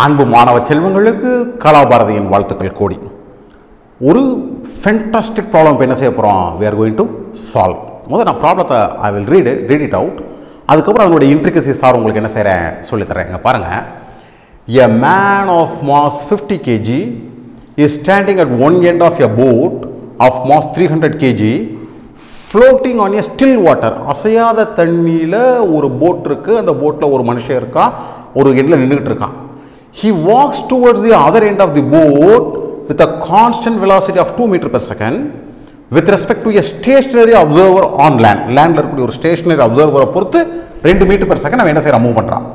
அன்பு மாணவ செல்வங்களுக்கு கலாபாரதியின் வாழ்த்துக்கள் கோடி. ஒரு ஃபென்டாஸ்டிக் ப்ராப்ளம் இப்போ என்ன செய்ய போகிறோம் we are going to solve முதல்ல நான் ப்ராப்ளத்தை I will read read it out அதுக்கப்புறம் அதனுடைய இன்ட்ரிகசி சார் உங்களுக்கு என்ன செய்கிறேன் சொல்லித்தரேன் இங்கே பாருங்கள் a man of mass fifty KG is standing at one end of a boat of mass three hundred KG floating on a still water அசையாத தண்ணியில் ஒரு போட் இருக்குது அந்த போட்டில் ஒரு மனுஷன் இருக்கா? ஒரு எண்டில் நின்றுக்கிட்டு இருக்கான். He walks towards the other end of the boat with a constant velocity of two metre per second with respect to a stationary observer on land லேண்டில் இருக்கக்கூடிய ஒரு ஸ்டேஷனரி அப்சர்வரை பொறுத்து ரெண்டு மீட்டர் பெர் செகண்ட் அவன் என்ன செய்யறான் மூவ் பண்ணுறான்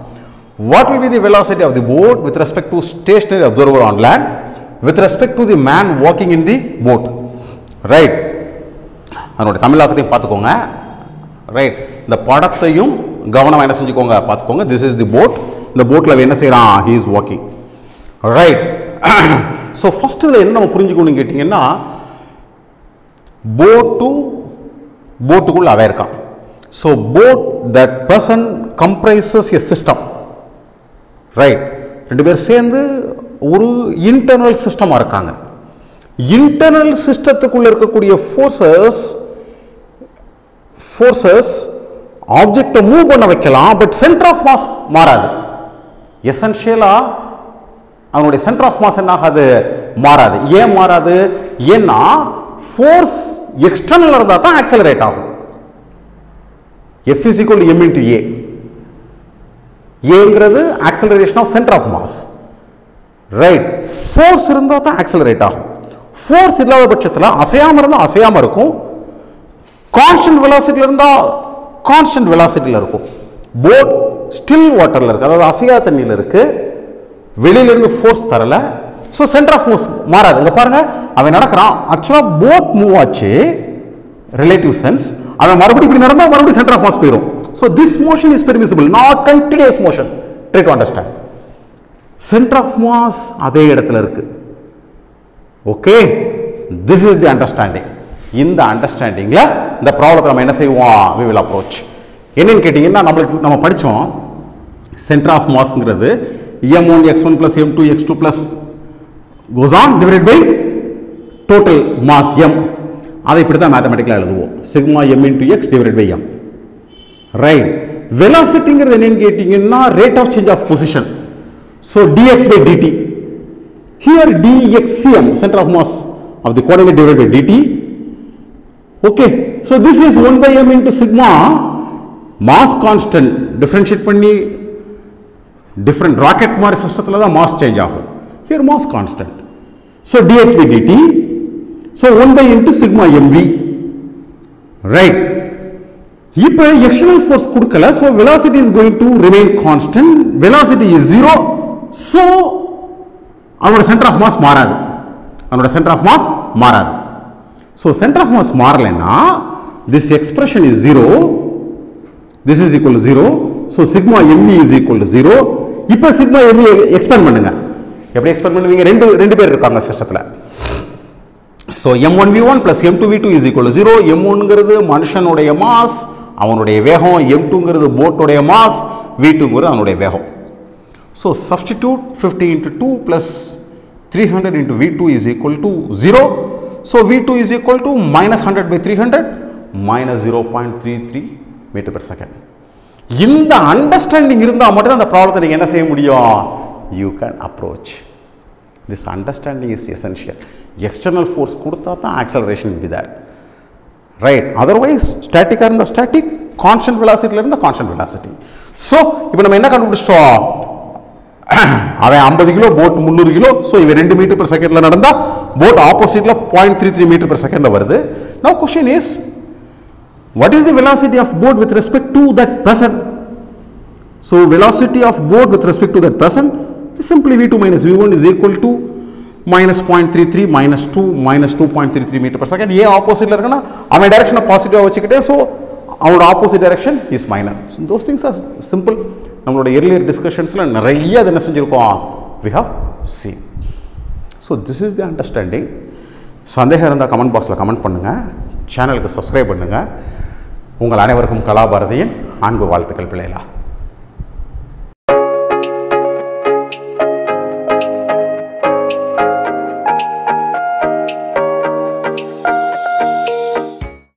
what will be the velocity of the boat with respect to stationary observer on land with respect to the man walking in the boat right அதனுடைய தமிழாக்கத்தையும் பார்த்துக்கோங்க. ரைட் இந்த படத்தையும் கவனம் என்ன செஞ்சுக்கோங்க? பார்த்துக்கோங்க. திஸ் இஸ் தி போட் இந்த போட்டில் என்ன செய்கிறான் he is walking right so first இதில் என்ன நம்ம புரிஞ்சுக்கணும்னு கேட்டிங்கன்னா போட்டு போட்டுக்குள்ள அவன் இருக்கான். So boat that person comprises a system right ரெண்டு பேர் சேர்ந்து ஒரு இன்டர்னல் சிஸ்டமாக இருக்காங்க. இன்டர்னல் சிஸ்டத்துக்குள்ளே இருக்கக்கூடிய ஃபோர்ஸஸ் ஃபோர்ஸஸ் ஆப்ஜெக்டை மூவ் பண்ண வைக்கலாம் பட் சென்டர் ஆஃப் மாஸ் மாறாது. எசென்ஷியலாக அவனுடைய சென்டர் ஆஃப் மாஸ் என்ன ஆகாது மாறாது. ஏன் மாறாது? ஏன்னா ஃபோர்ஸ் எக்ஸ்டர்னல் இருந்தால் தான் ஆக்சலரேட் ஆகும். F is equal M into A ஏங்கிறது acceleration of centre of mass right force இருந்தால் தான் ஆக்சலரேட் ஆகும். ஃபோர்ஸ் இல்லாத பட்சத்தில் அசையாமல் இருந்தால் அசையாமல் இருக்கும். கான்ஸ்டன்ட் வெலாசிட்டியில் இருந்தால் கான்ஸ்டன்ட் வெலாசிட்டியில் இருக்கும். போட் ஸ்டில் வாட்டரில் இருக்குது அதாவது அசையா தண்ணியில் இருக்குது வெளியிலேருந்து ஃபோர்ஸ் தரல. ஸோ சென்டர் ஆஃப் ஃபோர்ஸ் மாறாது. இங்கே பாருங்கள் அவன் நடக்கிறான். ஆக்சுவலாக போட் மூவ் ஆச்சு. ரிலேட்டிவ் சென்ஸ் அவன் மறுபடியும் இப்படி நடந்தால் மறுபடியும் சென்டர் ஆஃப் மாஸ் போயிடும் so this motion is permissible not continuous motion try to understand centre of mass அதே இடத்துல இருக்கு. Okay this is the understanding இந்த அண்டர்ஸ்டாண்டிங்கில் இந்த ப்ராப்ளத்தை நம்ம என்ன செய்வோம்? வி வில் அப்ரோச் என்னன்னு கேட்டிங்கன்னா நம்மளுக்கு நம்ம படித்தோம் centre of மாஸ்ங்கிறது M one X one plus M two X two plus goes on divide by total mass M அதை இப்படி தான் மேத்தமெட்டிக்கலாக எழுதுவோம். Sigma M into X divide by M right வெலாசிட்டிங்கிறது என்னன்னு கேட்டிங்கன்னா rate of change of position so dx by dt here dxm centre of mass of the coordinate divide by dt okay so this is one by M into sigma mass constant differentiate பண்ணி different rocket மாதிரி சிஸ்டத்தில் தான் mass change ஆகும் here mass constant so dx by dt so one by into sigma mv right இப்போ external force கொடுக்கல so velocity is going to remain constant velocity is zero so அவனோட centre of mass மாறாது அவனோட centre of mass மாறாது so centre of mass மாறலைன்னா this expression is zero this is equal zero so sigma ME is equal to zero இப்போ sigma ME expand பண்ணுங்க. எப்படி expand பண்ணுவீங்க? ரெண்டு ரெண்டு பேர் இருக்காங்க சிஸ்டத்தில். So M one V one plus M two V two is equal zero M ஒன்ங்கிறது மனுஷனுடைய மாஸ் அவனுடைய வேகம். எம் டூங்கிறது போட்டுடைய மாஸ் வி டூங்கிறது அவனுடைய வேகம். So substitute fifty into two plus three hundred into V two is equal to zero so V two is equal to minus hundred by three hundred minus zero point three three metre per second இந்த understanding இருந்தால் மட்டும் அந்த ப்ராப்ளத்தை நீங்கள் என்ன செய்ய முடியும்? You can approach this understanding is essential external force கொடுத்தா தான் ஆக்சலரேஷன் விதார் ரைட் அதர்வைஸ் ஸ்டாட்டிக்காக இருந்தால் ஸ்டாட்டிக் கான்ஸ்டன்ட் வெலாசிட்டியில் இருந்தால் கான்ஸ்டன்ட் வெலாசிட்டி ஸோ இப்போ நம்ம என்ன கண்டுபிடிச்சிட்டோம்? அவன் ஐம்பது கிலோ போட் முந்நூறு கிலோ ஸோ இவன் ரெண்டு மீட்டர் பர் செகண்டில் நடந்தால் போட் ஆப்போசிட்டில் point three three metre per செகண்டில் வருது. No question is what is the velocity of boat with respect to that person so velocity of boat with respect to that person is simply v2 minus v1 is equal to minus 0.33 minus 2 minus 2.33 meter per second. ஏன் ஆப்போசிட்ல இருக்குன்னா அவன் டைரக்ஷனை பாசிட்டிவாக வச்சுக்கிட்டே so அவனோட direction is minor. So those things are simple. நம்மளோட earlier டிஸ்கஷன்ஸில் நிறைய அது என்ன செஞ்சிருக்கோம்? We have seen. So, this is the understanding. சந்தேகம் இருந்தால் கமெண்ட் பாக்ஸில் கமெண்ட் பண்ணுங்கள் சேனலுக்கு சப்ஸ்கிரைப் பண்ணுங்கள் உங்கள் அனைவருக்கும் கலாபாரதியின் அன்பு வாழ்த்துக்கள் பிள்ளைகளா.